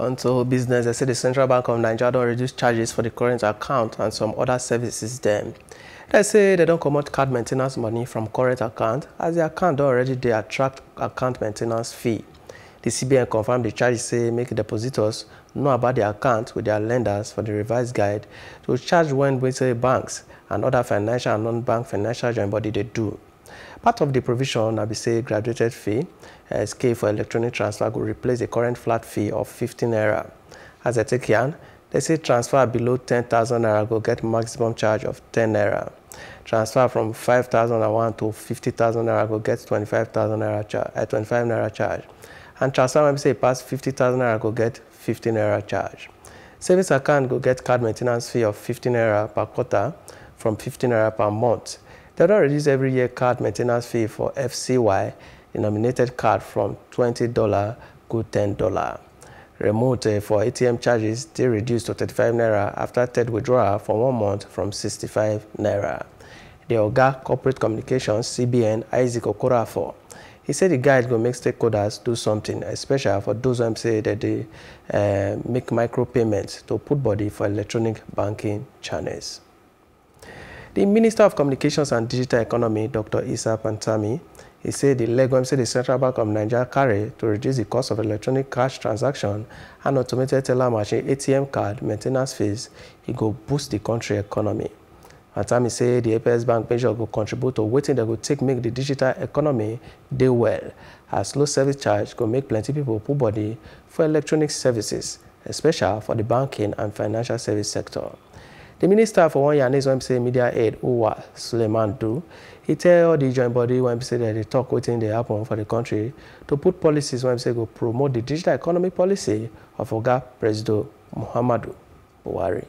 Until business, they say the Central Bank of Nigeria don't reduce charges for the current account and some other services Them, They say they don't comot card maintenance money from current account as the account already they attract account maintenance fee. The CBN confirmed the charges say make depositors know about the account with their lenders for the revised guide to charge when we say banks and other financial and non-bank financial joint body they do. Part of the provision na be say graduated fee SK for electronic transfer will replace the current flat fee of 15 naira. As I take yarn, they say transfer below 10,000 naira will get maximum charge of 10 naira. Transfer from 5,001 to 50,000 naira will get 25,000 naira charge, uh, 25 naira charge. And transfer when say pass 50,000 naira will get 15 naira charge. Savings account will get card maintenance fee of 15 naira per quarter from 15 naira per month. They don't reduce every year card maintenance fee for FCY denominated card from $20 to $10. Remote uh, for ATM charges, they reduced to 35 naira after third withdrawal for one month from 65 naira. The Oga Corporate Communications, CBN, Isaac Okorafor, he said the guide will make stakeholders do something, especially for those who say that they uh, make micropayments to put body for electronic banking channels. The Minister of Communications and Digital Economy, Dr. Isa Pantami, he said the Lagos said the Central Bank of Nigeria carry to reduce the cost of electronic cash transaction and automated teller machine ATM card maintenance fees, it go boost the country economy. Pantami said the apex bank measure will contribute to waiting that will take make the digital economy do well, as low service charge will make plenty people put body for electronic services, especially for the banking and financial service sector. The minister for one year is when say media aid Uwa Suleiman do. He tell the joint body when say that they talk waiting they happen for the country to put policies when say go promote the digital economy policy of Oga President Muhammadu Buhari.